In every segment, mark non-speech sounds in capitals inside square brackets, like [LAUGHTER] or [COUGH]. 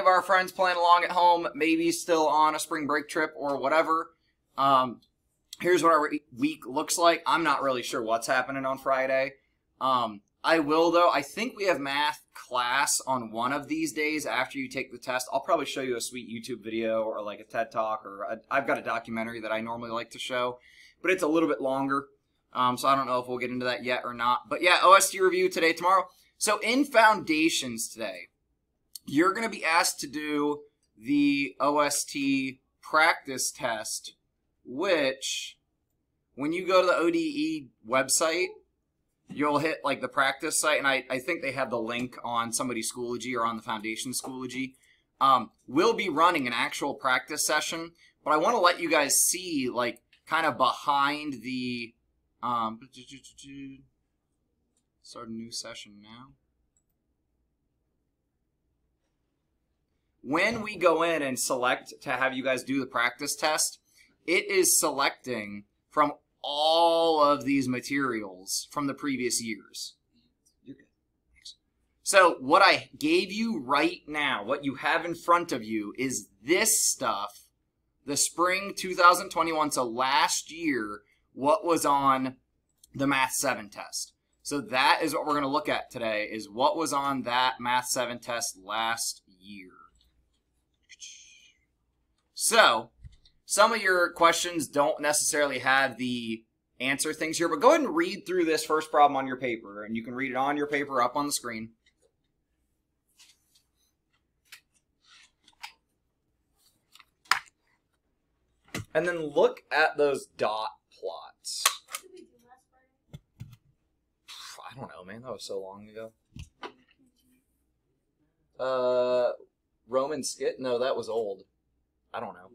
of our friends playing along at home, maybe still on a spring break trip or whatever. Um, here's what our week looks like. I'm not really sure what's happening on Friday. Um, I will though. I think we have math class on one of these days after you take the test. I'll probably show you a sweet YouTube video or like a TED talk or I've got a documentary that I normally like to show, but it's a little bit longer. Um, so I don't know if we'll get into that yet or not. But yeah, OST review today, tomorrow. So in foundations today, you're going to be asked to do the OST practice test, which when you go to the ODE website, you'll hit like the practice site, and I, I think they have the link on somebody's Schoology or on the Foundation Schoology. Um, we'll be running an actual practice session, but I want to let you guys see like kind of behind the um, [CLICKS TONGUE] start a new session now. When we go in and select to have you guys do the practice test, it is selecting from all of these materials from the previous years. So what I gave you right now, what you have in front of you is this stuff, the spring 2021, so last year, what was on the Math 7 test. So that is what we're going to look at today, is what was on that Math 7 test last year. So, some of your questions don't necessarily have the answer things here, but go ahead and read through this first problem on your paper, and you can read it on your paper up on the screen. And then look at those dot plots. I don't know, man. That was so long ago. Uh, Roman skit? No, that was old. I don't know.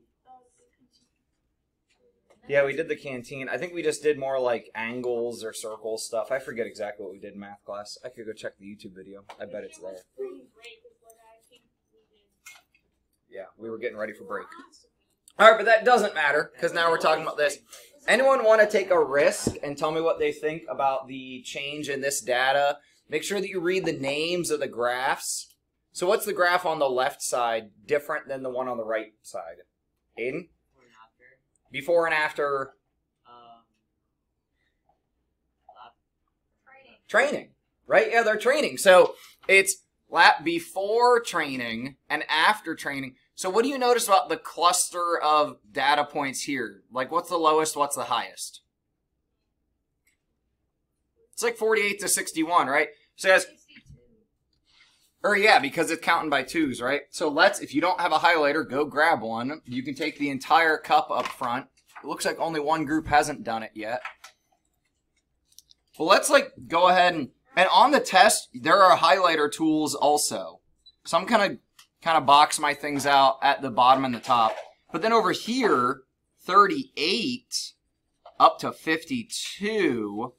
Yeah, we did the canteen. I think we just did more like angles or circles stuff. I forget exactly what we did in math class. I could go check the YouTube video. I bet it's there. Yeah, we were getting ready for break. All right, but that doesn't matter because now we're talking about this. Anyone want to take a risk and tell me what they think about the change in this data? Make sure that you read the names of the graphs. So what's the graph on the left side different than the one on the right side? Aiden? Before and after Before and after. Um, training, right? Yeah, they're training. So it's lap before training and after training. So what do you notice about the cluster of data points here? Like what's the lowest, what's the highest? It's like 48 to 61, right? So guys, or yeah, because it's counting by twos, right? So let's, if you don't have a highlighter, go grab one. You can take the entire cup up front. It looks like only one group hasn't done it yet. Well, let's like go ahead and, and on the test, there are highlighter tools also. So I'm kind of, kind of box my things out at the bottom and the top. But then over here, 38 up to 52.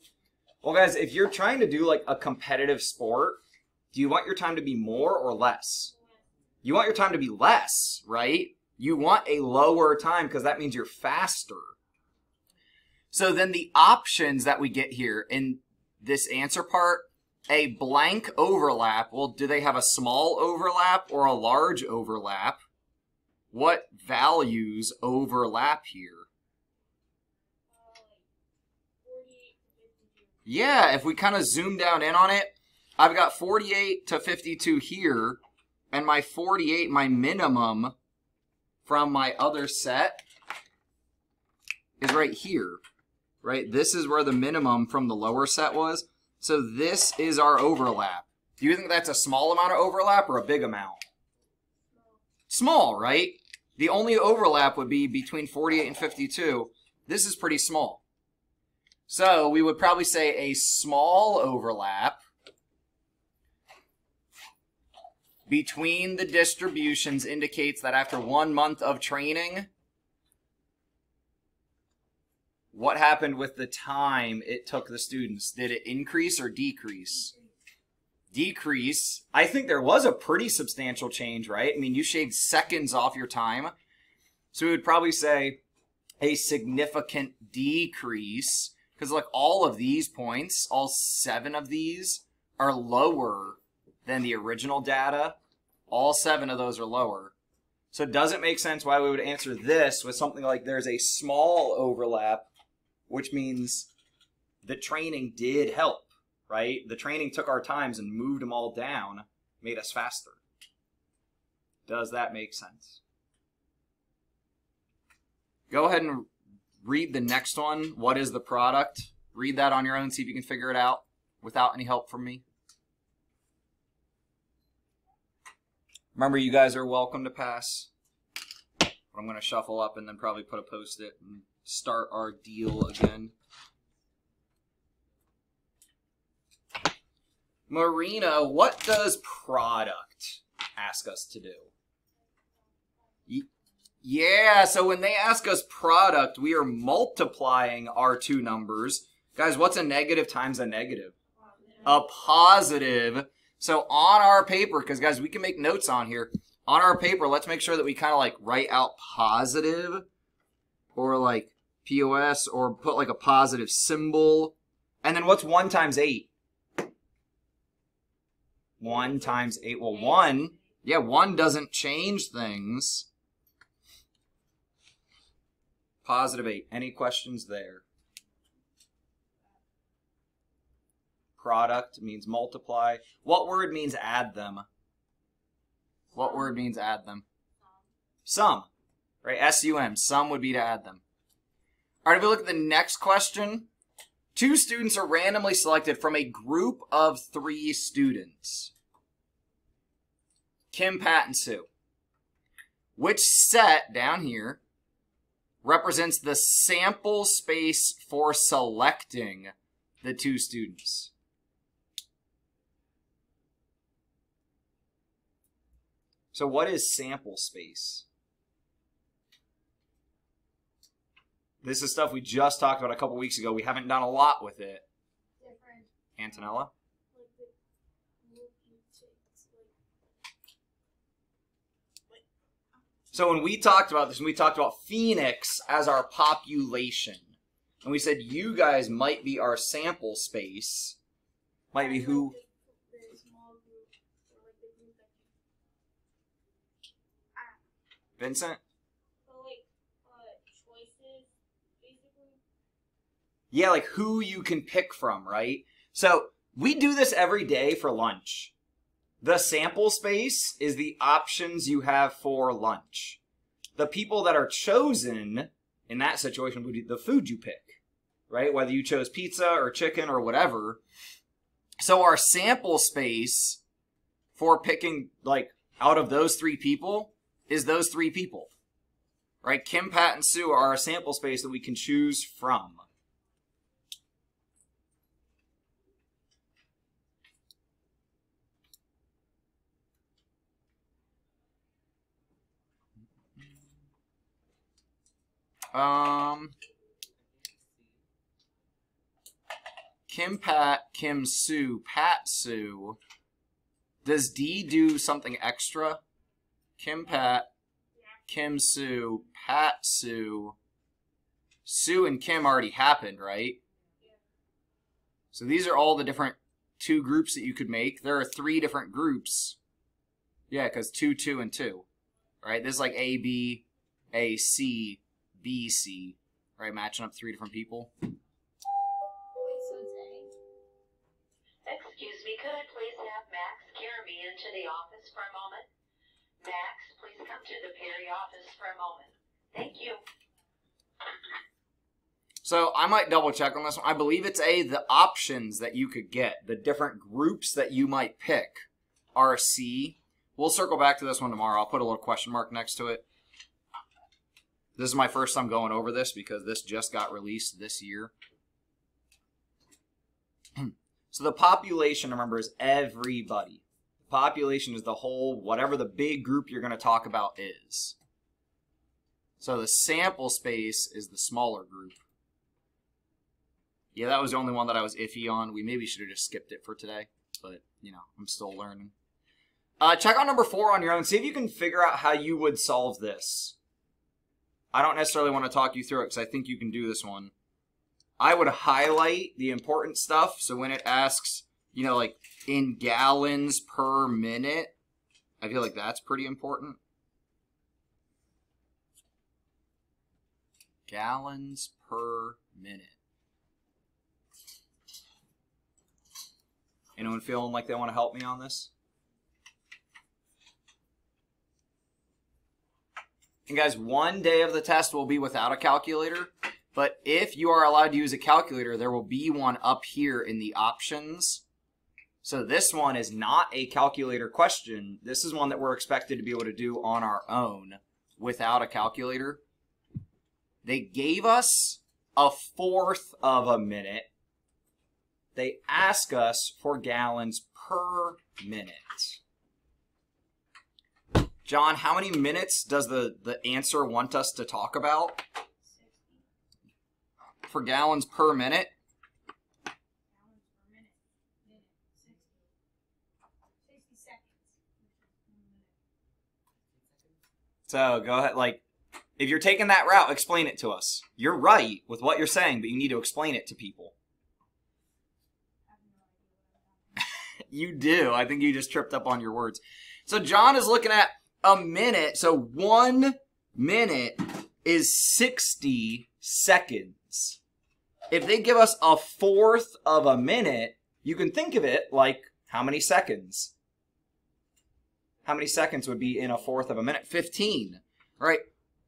Well, guys, if you're trying to do like a competitive sport, do you want your time to be more or less? You want your time to be less, right? You want a lower time because that means you're faster. So then the options that we get here in this answer part, a blank overlap. Well, do they have a small overlap or a large overlap? What values overlap here? Yeah, if we kind of zoom down in on it, I've got 48 to 52 here, and my 48, my minimum from my other set, is right here, right? This is where the minimum from the lower set was. So this is our overlap. Do you think that's a small amount of overlap or a big amount? Small, right? The only overlap would be between 48 and 52. This is pretty small. So we would probably say a small overlap between the distributions indicates that after one month of training, what happened with the time it took the students? Did it increase or decrease? Decrease. I think there was a pretty substantial change, right? I mean, you shaved seconds off your time. So we would probably say a significant decrease because like all of these points, all seven of these are lower than the original data. All seven of those are lower. So it doesn't make sense why we would answer this with something like there's a small overlap, which means the training did help, right? The training took our times and moved them all down, made us faster. Does that make sense? Go ahead and read the next one. What is the product? Read that on your own, see if you can figure it out without any help from me. Remember, you guys are welcome to pass. But I'm going to shuffle up and then probably put a post-it and start our deal again. Marina, what does product ask us to do? Yeah, so when they ask us product, we are multiplying our two numbers. Guys, what's a negative times a negative? A positive. So on our paper, because guys, we can make notes on here. On our paper, let's make sure that we kind of like write out positive or like POS or put like a positive symbol. And then what's 1 times 8? 1 times 8. Well, 1. Yeah, 1 doesn't change things. Positive 8. Any questions there? Product means multiply. What word means add them? What word means add them? Sum. Right? S-U-M. Sum would be to add them. All right, if we look at the next question, two students are randomly selected from a group of three students. Kim, Pat, and Sue. Which set down here represents the sample space for selecting the two students. So what is sample space? This is stuff we just talked about a couple weeks ago. We haven't done a lot with it. Different. Antonella? So when we talked about this, when we talked about Phoenix as our population, and we said you guys might be our sample space, might be who. Vincent? Yeah, like who you can pick from, right? So we do this every day for lunch. The sample space is the options you have for lunch. The people that are chosen in that situation would be the food you pick, right? Whether you chose pizza or chicken or whatever. So our sample space for picking, like, out of those three people is those three people, right? Kim, Pat, and Sue are a sample space that we can choose from. Um, Kim Pat, Kim Sue, Pat Sue. Does D do something extra? Kim Pat, Kim Sue, Pat Sue. Sue and Kim already happened, right? So these are all the different two groups that you could make. There are three different groups. Yeah, because two, two, and two. Right? This is like A, B, A, C, B, C, right? Matching up three different people. Excuse me, could I please have Max carry me into the office for a moment? Max, please come to the Perry office for a moment. Thank you. So I might double check on this one. I believe it's A, the options that you could get, the different groups that you might pick are C. We'll circle back to this one tomorrow. I'll put a little question mark next to it. This is my first time going over this because this just got released this year. [CLEARS THROAT] so the population, remember, is everybody. Population is the whole, whatever the big group you're going to talk about is. So the sample space is the smaller group. Yeah, that was the only one that I was iffy on. We maybe should have just skipped it for today, but, you know, I'm still learning. Uh, check out number four on your own. See if you can figure out how you would solve this. I don't necessarily want to talk you through it because I think you can do this one. I would highlight the important stuff. So when it asks, you know, like in gallons per minute, I feel like that's pretty important. Gallons per minute. Anyone feeling like they want to help me on this? And guys, one day of the test will be without a calculator, but if you are allowed to use a calculator, there will be one up here in the options. So this one is not a calculator question. This is one that we're expected to be able to do on our own without a calculator. They gave us a fourth of a minute. They ask us for gallons per minute. John, how many minutes does the, the answer want us to talk about? For gallons per minute? So go ahead, like, if you're taking that route, explain it to us. You're right with what you're saying, but you need to explain it to people. [LAUGHS] you do. I think you just tripped up on your words. So John is looking at a minute. So one minute is 60 seconds. If they give us a fourth of a minute, you can think of it like how many seconds? How many seconds would be in a fourth of a minute? 15, right?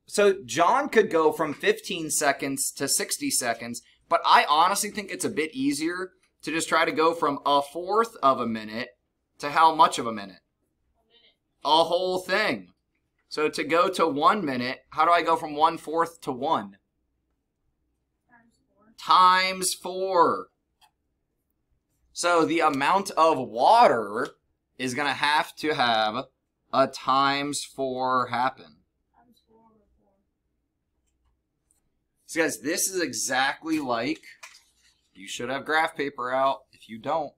So John could go from 15 seconds to 60 seconds, but I honestly think it's a bit easier to just try to go from a fourth of a minute to how much of a minute? A whole thing. So to go to one minute, how do I go from one fourth to one? Times four. So the amount of water is going to have to have a times four happen. So guys, this is exactly like, you should have graph paper out. If you don't,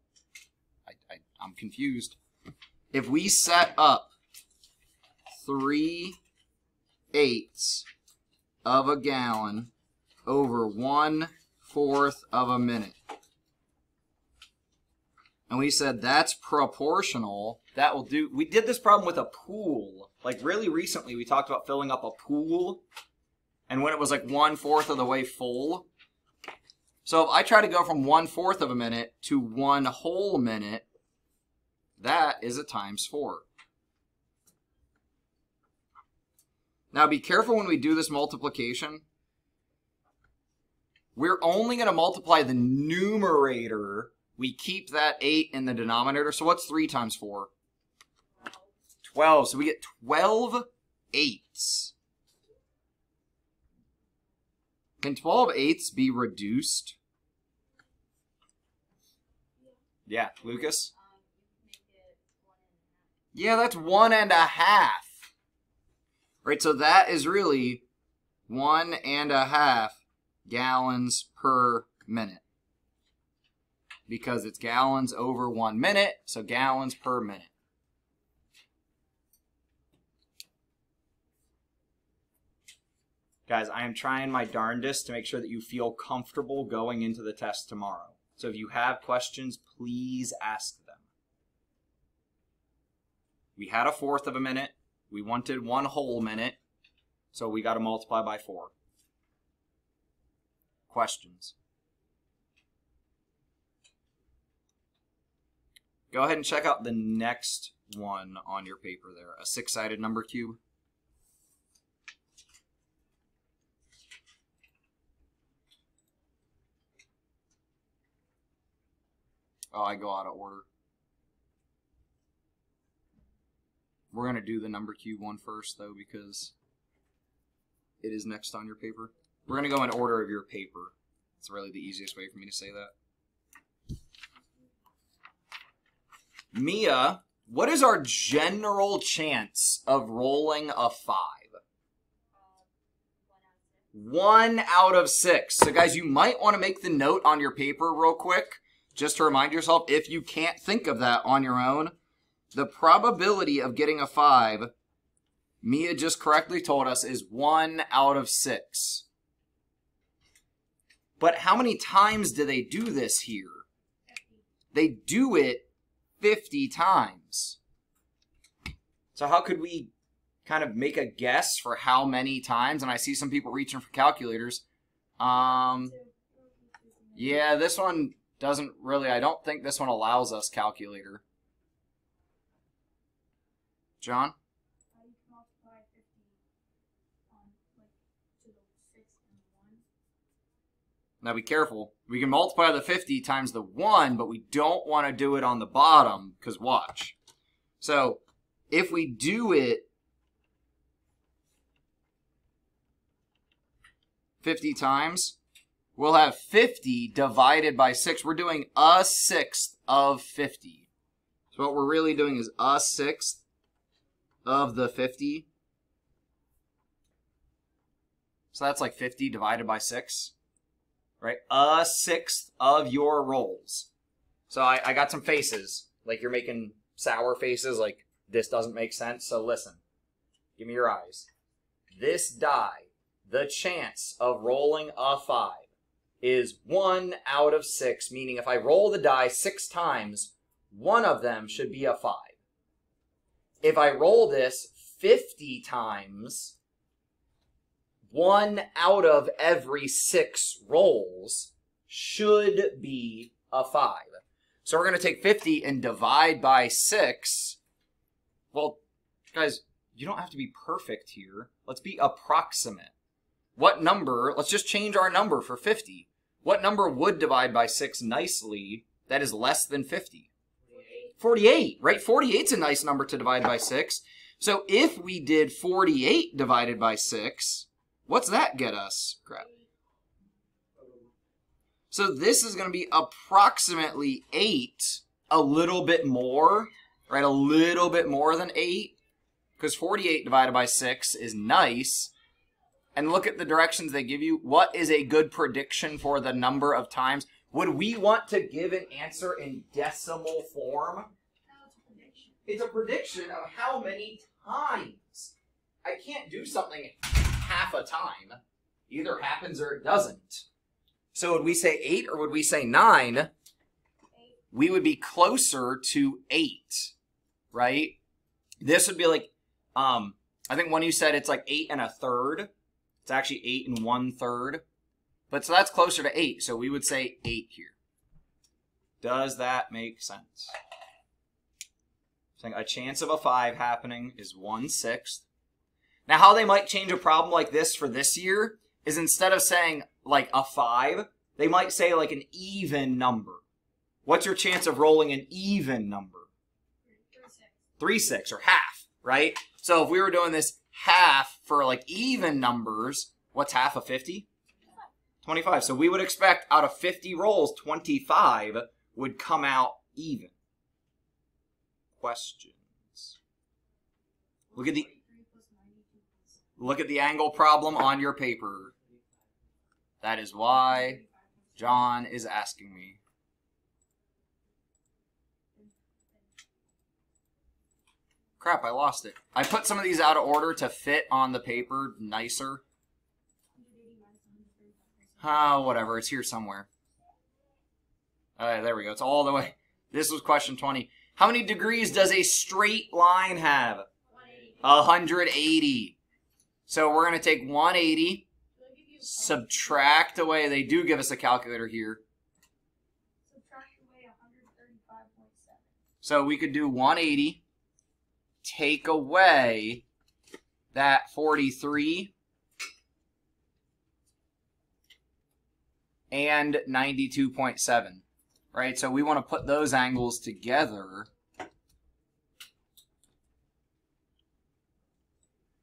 I, I, I'm confused. If we set up three eighths of a gallon over one fourth of a minute. And we said that's proportional. That will do. We did this problem with a pool. Like really recently, we talked about filling up a pool. And when it was like one fourth of the way full. So if I try to go from one fourth of a minute to one whole minute, that is a times four. Now be careful when we do this multiplication. We're only going to multiply the numerator. We keep that 8 in the denominator. So what's 3 times 4? 12. So we get 12 eighths. Can 12 eighths be reduced? Yeah, Lucas? Yeah, that's one and a half. Right, so that is really one and a half gallons per minute. Because it's gallons over one minute, so gallons per minute. Guys, I am trying my darndest to make sure that you feel comfortable going into the test tomorrow. So if you have questions, please ask them. We had a fourth of a minute. We wanted one whole minute, so we got to multiply by 4. Questions? Go ahead and check out the next one on your paper there, a six-sided number cube. Oh, I go out of order. We're going to do the number cube one first, though, because it is next on your paper. We're going to go in order of your paper. It's really the easiest way for me to say that. Mia, what is our general chance of rolling a 5? One out of six. So, guys, you might want to make the note on your paper real quick, just to remind yourself, if you can't think of that on your own, the probability of getting a 5, Mia just correctly told us, is 1 out of 6. But how many times do they do this here? They do it 50 times. So how could we kind of make a guess for how many times? And I see some people reaching for calculators. Um, yeah, this one doesn't really. I don't think this one allows us calculator. John? How do you multiply 50 like, to the 6 and 1? Now be careful. We can multiply the 50 times the 1, but we don't want to do it on the bottom, because watch. So, if we do it 50 times, we'll have 50 divided by 6. We're doing a sixth of 50. So what we're really doing is a sixth of the 50. So that's like 50 divided by 6 right? A sixth of your rolls. So I, I got some faces. Like you're making sour faces, like this doesn't make sense. So listen, give me your eyes. This die, the chance of rolling a five is one out of six, meaning if I roll the die six times, one of them should be a five. If I roll this 50 times, one out of every six rolls should be a five. So we're going to take 50 and divide by six. Well, guys, you don't have to be perfect here. Let's be approximate. What number, let's just change our number for 50. What number would divide by six nicely that is less than 50? 48, right? 48's a nice number to divide by six. So if we did 48 divided by six, What's that get us? Crap. So this is going to be approximately 8, a little bit more, right? A little bit more than 8, because 48 divided by 6 is nice. And look at the directions they give you. What is a good prediction for the number of times? Would we want to give an answer in decimal form? It's a prediction of how many times. I can't do something half a time. Either happens or it doesn't. So would we say eight or would we say nine? Eight. We would be closer to eight, right? This would be like, um, I think one you said it's like eight and a third. It's actually eight and one third. But so that's closer to eight. So we would say eight here. Does that make sense? Saying a chance of a five happening is one sixth. Now, how they might change a problem like this for this year is instead of saying like a five, they might say like an even number. What's your chance of rolling an even number? Three, six. Or half, right? So if we were doing this half for like even numbers, what's half of 50? 25. So we would expect out of 50 rolls, 25 would come out even. Questions? Look at the 43 plus 92 plus look at the angle problem on your paper. That is why John is asking me. Crap, I lost it. I put some of these out of order to fit on the paper nicer. 180 minus 135 plus Ah, whatever. It's here somewhere. Alright, there we go. It's all the way. This was question 20. How many degrees does a straight line have? 180. 180. So we're going to take 180, Do they give you a subtract away. They do give us a calculator here. Subtract away 135.7. So we could do 180, take away that 43, and 92.7. Right? So we want to put those angles together.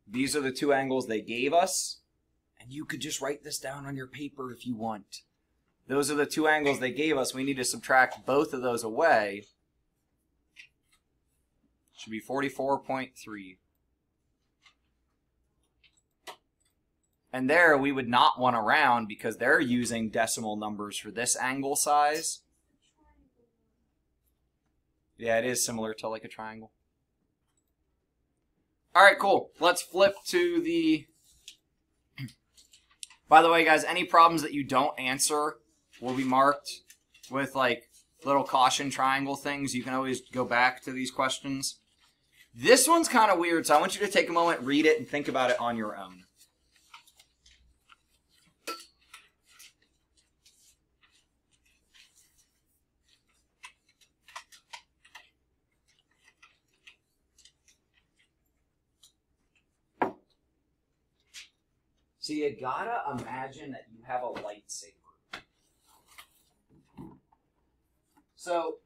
These are the two angles they gave us. And you could just write this down on your paper if you want. Those are the two angles they gave us. We need to subtract both of those away. Should be 44.3. And there we would not want to round because they're using decimal numbers for this angle size. Yeah, it is similar to like a triangle. All right, cool. Let's flip to the. By the way, guys, any problems that you don't answer will be marked with like little caution triangle things. You can always go back to these questions. This one's kind of weird, so I want you to take a moment, read it, and think about it on your own. So you gotta imagine that you have a lightsaber. So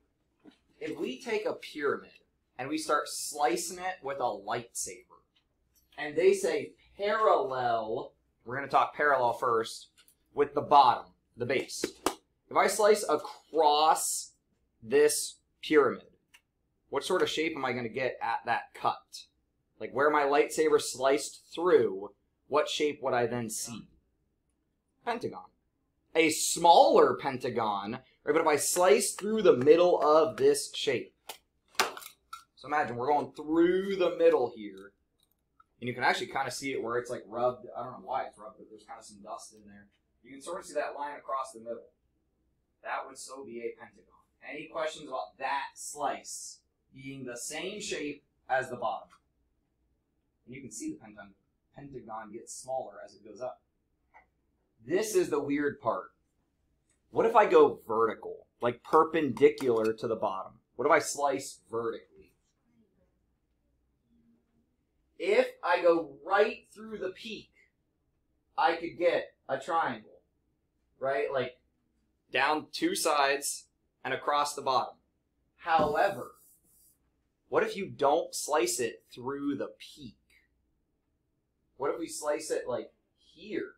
if we take a pyramid and we start slicing it with a lightsaber, and they say parallel, we're gonna talk parallel first, with the bottom, the base. If I slice across this pyramid, what sort of shape am I gonna get at that cut? Like where my lightsaber sliced through, what shape would I then see? Pentagon. A smaller pentagon, right? But if I slice through the middle of this shape, so imagine we're going through the middle here, and you can actually kind of see it where it's like rubbed. I don't know why it's rubbed, but there's kind of some dust in there. You can sort of see that line across the middle. That would so be a pentagon. Any questions about that slice being the same shape as the bottom? And you can see the pentagon pentagon gets smaller as it goes up. This is the weird part. What if I go vertical, like perpendicular to the bottom? What if I slice vertically? If I go right through the peak, I could get a triangle, right? Like down two sides and across the bottom. However, what if you don't slice it through the peak? What if we slice it like here?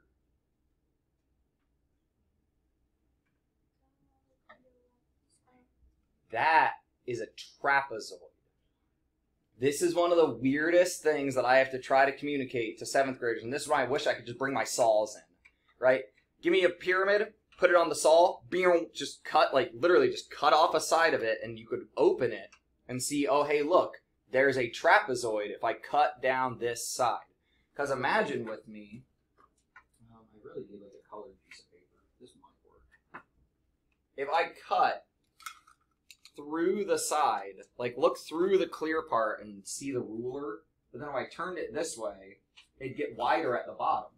That is a trapezoid. This is one of the weirdest things that I have to try to communicate to seventh graders, and this is why I wish I could just bring my saws in. Right? Give me a pyramid, put it on the saw, boom, just cut, like literally just cut off a side of it, and you could open it and see, oh, hey, look, there's a trapezoid if I cut down this side. Because imagine with me, um, I really need like a colored piece of paper. This might work. If I cut through the side, like look through the clear part and see the ruler, but then if I turned it this way, it'd get wider at the bottom.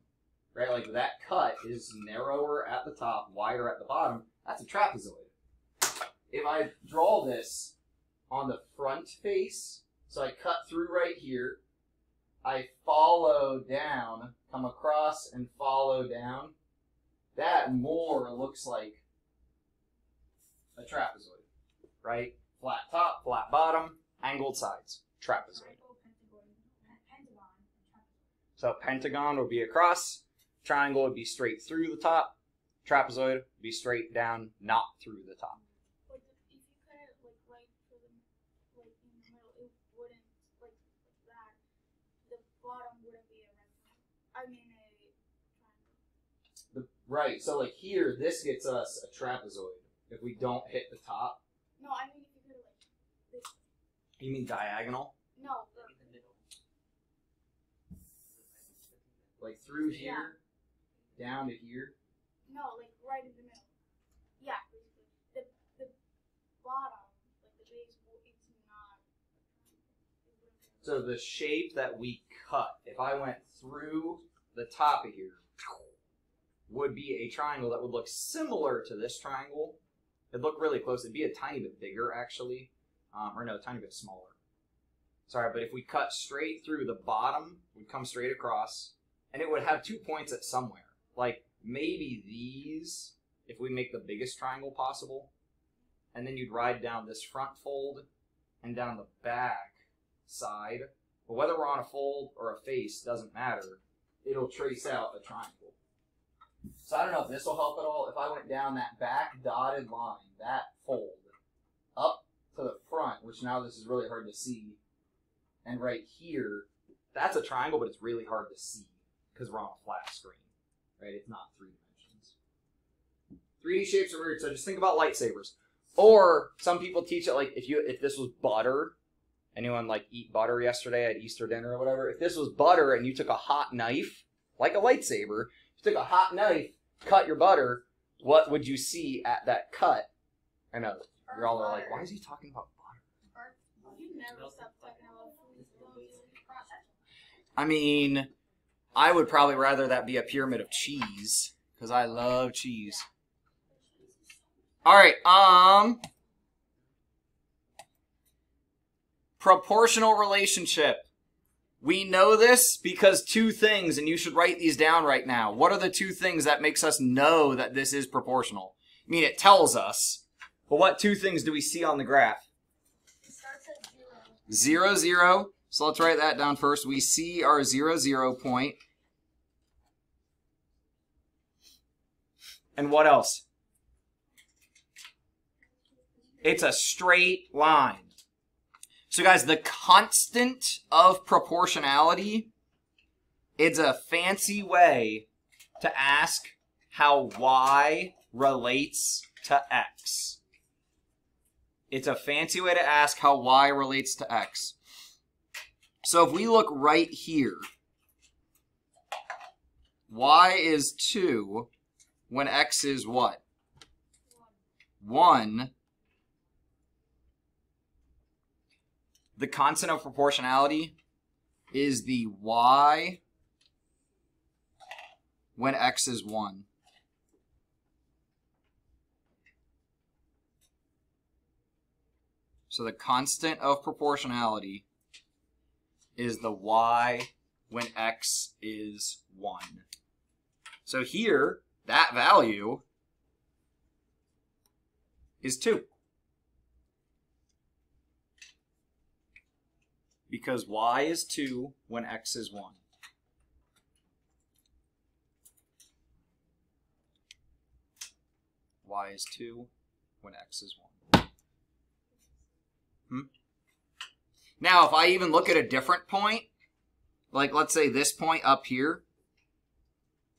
Right? Like that cut is narrower at the top, wider at the bottom. That's a trapezoid. If I draw this on the front face, so I cut through right here, I follow down, come across and follow down, that more looks like a trapezoid, right? Flat top, flat bottom, angled sides, trapezoid. So pentagon would be across, triangle would be straight through the top, trapezoid would be straight down, not through the top. But the, if you cut it like right through the like in the middle, it wouldn't like like that. The bottom wouldn't be a rectangle. I mean a triangle. The, right, so like here, this gets us a trapezoid if we don't hit the top. No, I mean if you cut it like this. You mean diagonal? No, the, Like through Yeah. here, down to here? no, like right in the middle. Yeah, basically. The the bottom, like the base, it's not. It wouldn't be a So the shape that we cut, if I went through the top of here, would be a triangle that would look similar to this triangle. It'd look really close. It'd be a tiny bit bigger, actually. Um, or no, a tiny bit smaller. Sorry, but if we cut straight through the bottom, we'd come straight across, and it would have two points at somewhere. Like maybe these, if we make the biggest triangle possible, and then you'd ride down this front fold and down the back side. But whether we're on a fold or a face doesn't matter. It'll trace out a triangle. So I don't know if this will help at all. If I went down that back dotted line, that fold, up to the front, which now this is really hard to see, and right here, that's a triangle, but it's really hard to see because we're on a flat screen, right? It's not three dimensions. 3D shapes are weird, so just think about lightsabers. Or some people teach it like if you if this was butter, anyone like eat butter yesterday at Easter dinner or whatever. If this was butter and you took a hot knife, like a lightsaber, you took a hot knife, cut your butter, what would you see at that cut? I know you're all like, why is he talking about butter? I mean, I would probably rather that be a pyramid of cheese because I love cheese. All right. Um. Proportional relationship. We know this because two things, and you should write these down right now. What are the two things that makes us know that this is proportional? I mean, it tells us, but what two things do we see on the graph? Zero, zero. So let's write that down first. We see our zero, zero point. And what else? It's a straight line. So guys, the constant of proportionality it's a fancy way to ask how y relates to x. It's a fancy way to ask how y relates to x. So if we look right here, y is 2 when x is what? 1. The constant of proportionality is the y when x is 1. So the constant of proportionality is the y when x is 1. So here, that value is 2. Because y is 2 when x is 1. y is 2 when x is 1. Hmm? Now, if I even look at a different point, like let's say this point up here,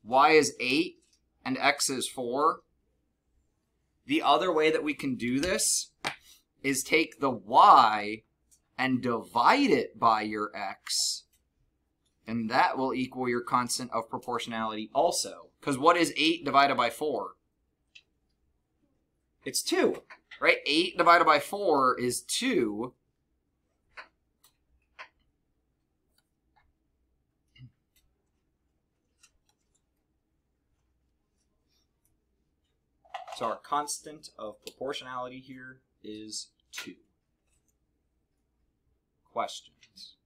y is 8 and x is 4. The other way that we can do this is take the y and divide it by your x, and that will equal your constant of proportionality also. Because what is 8 divided by 4? It's 2, right? 8 divided by 4 is 2. So our constant of proportionality here is 2. Questions?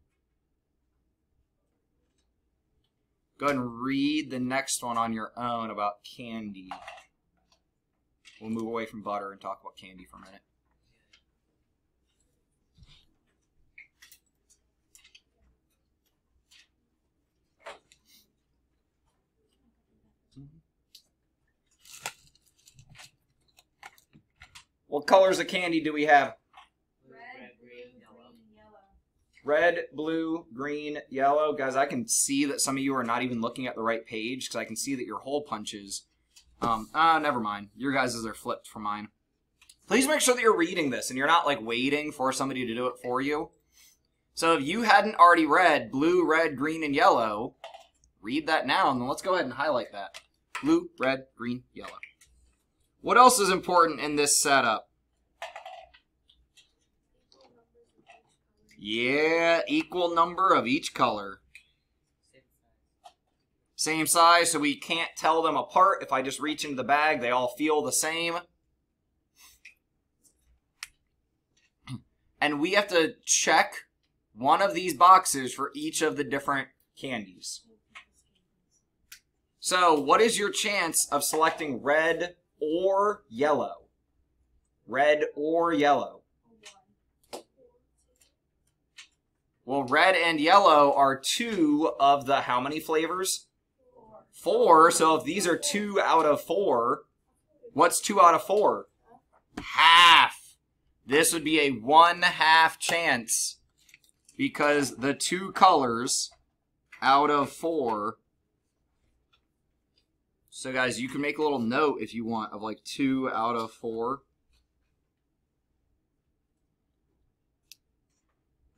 Go ahead and read the next one on your own about candy. We'll move away from butter and talk about candy for a minute. What colors of candy do we have? Red, blue, green, yellow. Red, blue, green, yellow. Guys, I can see that some of you are not even looking at the right page because I can see that your hole punches. Um, ah, never mind. Your guys' are flipped from mine. Please make sure that you're reading this and you're not like waiting for somebody to do it for you. So if you hadn't already read blue, red, green, and yellow, read that now and then let's go ahead and highlight that. Blue, red, green, yellow. What else is important in this setup? Yeah, equal number of each color. Same size, so we can't tell them apart. If I just reach into the bag, they all feel the same. And we have to check one of these boxes for each of the different candies. So, what is your chance of selecting red or yellow? Red or yellow? Well, red and yellow are two of the how many flavors? Four. So if these are two out of four, what's two out of four? Half. This would be a one half chance because the two colors out of four. So guys, you can make a little note if you want of like two out of four.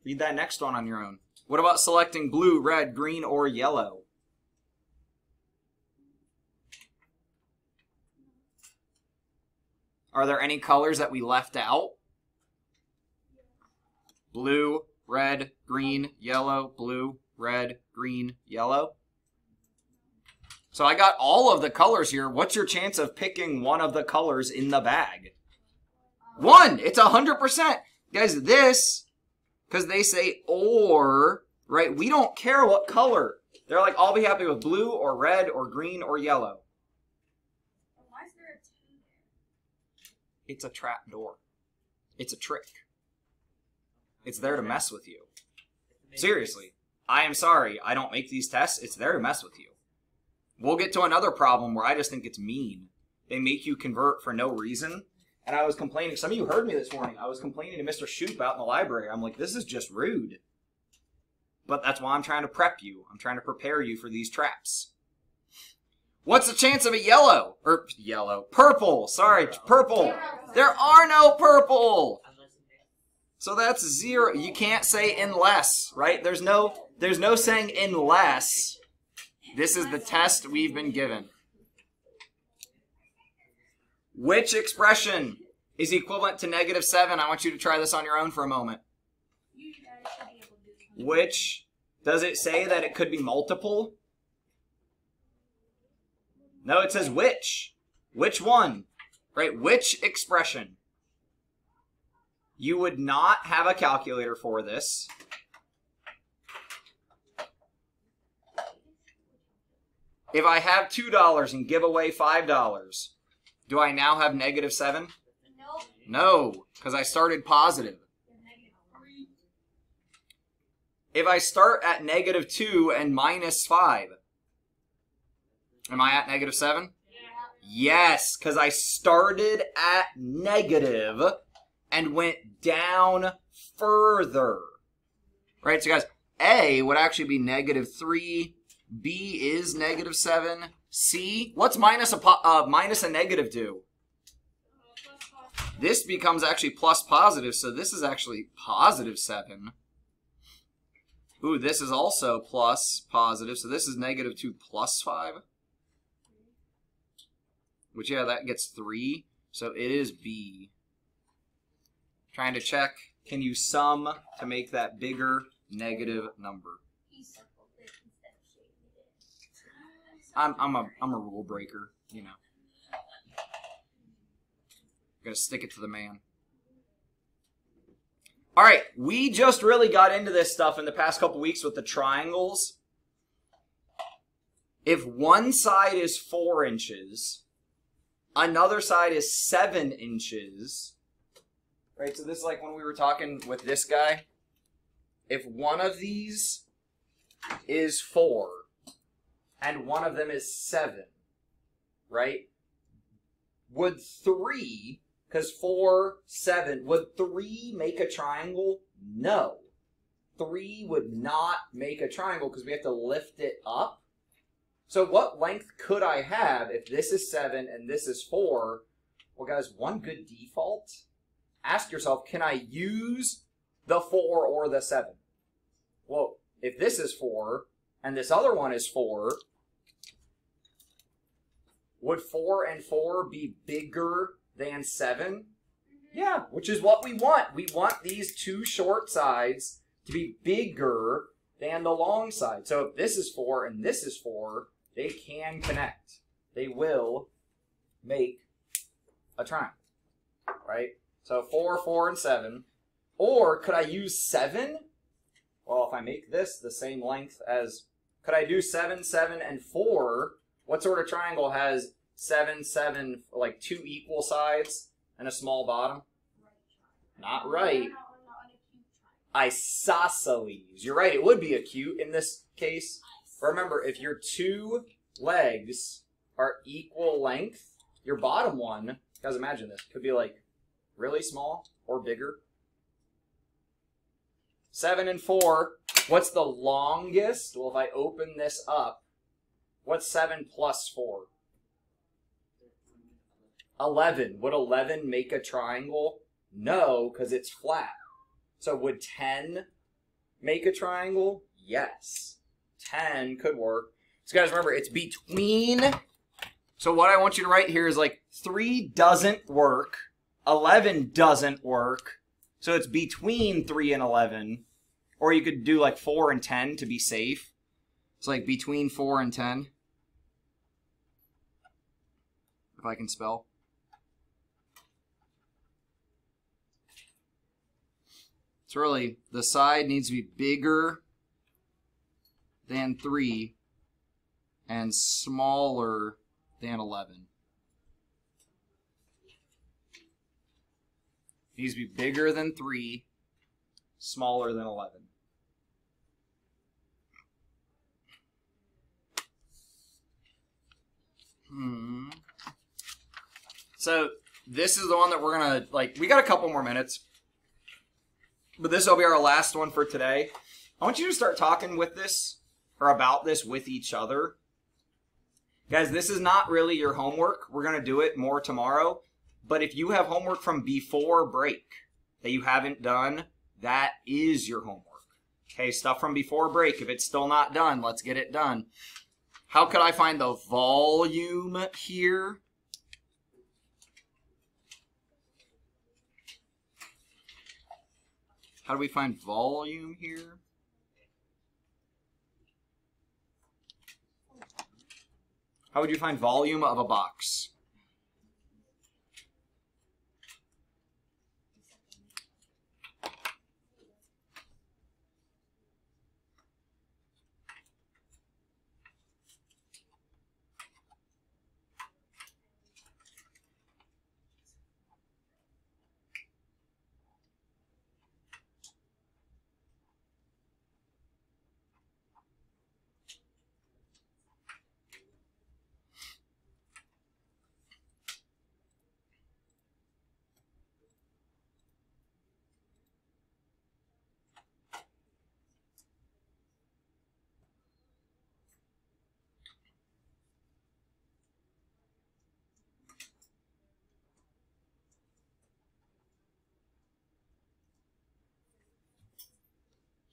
Read that next one on your own. What about selecting blue, red, green, or yellow? Are there any colors that we left out? Blue, red, green, yellow, blue, red, green, yellow. So I got all of the colors here. What's your chance of picking one of the colors in the bag? One. It's a hundred percent. Guys, this, because they say or, right? We don't care what color. They're like, I'll be happy with blue or red or green or yellow. Why is there a two there? It's a trap door. It's a trick. It's there to mess with you. Seriously. I am sorry. I don't make these tests. It's there to mess with you. We'll get to another problem where I just think it's mean. They make you convert for no reason. And I was complaining. Some of you heard me this morning. I was complaining to Mr. Shoop out in the library. I'm like, this is just rude. But that's why I'm trying to prep you. I'm trying to prepare you for these traps. What's the chance of a yellow? Or yellow. Purple. Sorry, purple. There are no purple. So that's zero. You can't say unless, right? There's no there's no saying unless. This is the test we've been given. Which expression is equivalent to negative 7? I want you to try this on your own for a moment. Which, does it say that it could be multiple? No, it says which. Which one? Right? Which expression? You would not have a calculator for this. If I have $2 and give away $5, do I now have negative 7? Nope. No, because I started positive. If I start at negative 2 and minus 5, am I at negative 7? Yeah. Yes, because I started at negative and went down further. Right, so guys, A would actually be negative 3, B is negative 7, C, what's minus a, uh, minus a negative do? This becomes actually plus positive, so this is actually positive 7. Ooh, this is also plus positive, so this is negative 2 plus 5. Which, yeah, that gets 3. So it is B. Trying to check, can you sum to make that bigger negative number? He circled it instead of shading it in. I'm, I'm, a, I'm a rule breaker, you know. Gotta stick it to the man. All right, we just really got into this stuff in the past couple weeks with the triangles. If one side is four inches, another side is seven inches, right? So this is like when we were talking with this guy. If one of these is four and one of them is seven, right? Would three, because four, seven, would three make a triangle? No. Three would not make a triangle because we have to lift it up. So what length could I have if this is seven and this is four? Well, guys, one good default. Ask yourself, can I use the four or the seven? Well, if this is four and this other one is four, would four and four be bigger than seven? Mm-hmm. Yeah, which is what we want. We want these two short sides to be bigger than the long side. So if this is four and this is four, they can connect. They will make a triangle, right? So four, four, and seven. Or could I use seven? Well, if I make this the same length as, could I do seven, seven, and four? What sort of triangle has seven, seven, like two equal sides and a small bottom? Not right. Isosceles. You're right, it would be acute in this case. Remember, if your two legs are equal length, your bottom one, guys imagine this, could be like really small or bigger. Seven and four. What's the longest? Well, if I open this up, what's seven plus four? 11. Would 11 make a triangle? No, because it's flat. So would 10 make a triangle? Yes. 10 could work. So guys, remember, it's between. So what I want you to write here is like 3 doesn't work, 11 doesn't work. So it's between 3 and 11. Or you could do like 4 and 10 to be safe. It's like between 4 and 10. If I can spell. It's really, the side needs to be bigger than 3 and smaller than 11. needs to be bigger than 3, smaller than 11. So this is the one that we're gonna like. We got a couple more minutes, but this will be our last one for today. I want you to start talking with this or about this with each other. Guys, this is not really your homework. We're going to do it more tomorrow. But if you have homework from before break that you haven't done, that is your homework. Okay, stuff from before break. If it's still not done, let's get it done. How could I find the volume here? How do we find volume here? How would you find volume of a box?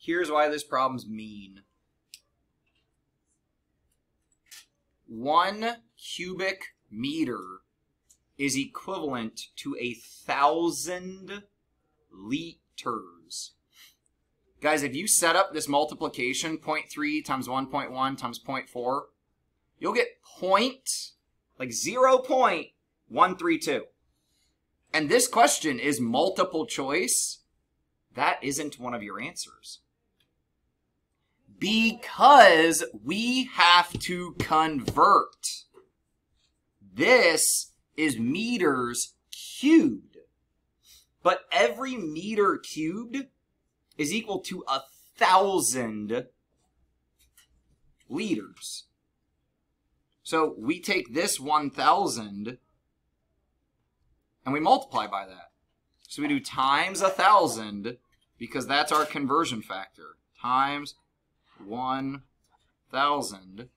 Here's why this problem's mean. One cubic meter is equivalent to a thousand liters. Guys, if you set up this multiplication, 0.3 times 1.1 times 0.4, you'll get point, like 0.132. And this question is multiple choice. That isn't one of your answers because we have to convert. This is meters cubed. But every meter cubed is equal to a thousand liters. So we take this 1,000 and we multiply by that. So we do times a thousand because that's our conversion factor. Times 1,000.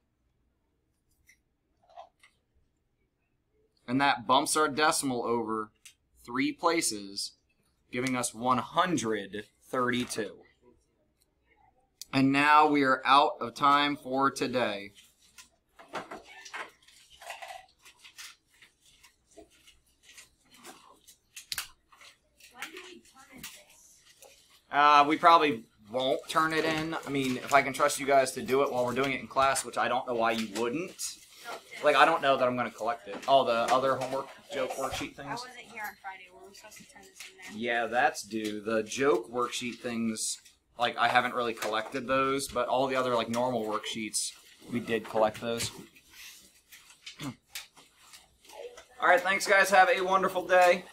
And that bumps our decimal over three places, giving us 132. And now we are out of time for today. Uh, we probably won't turn it in. I mean, if I can trust you guys to do it while we're doing it in class, which I don't know why you wouldn't. Like, I don't know that I'm going to collect it. All the other homework joke worksheet things. I wasn't here on Friday. Were we supposed to turn this in there? Yeah, that's due. The joke worksheet things, like, I haven't really collected those, but all the other, like, normal worksheets, we did collect those. [CLEARS THROAT] All right, thanks, guys. Have a wonderful day.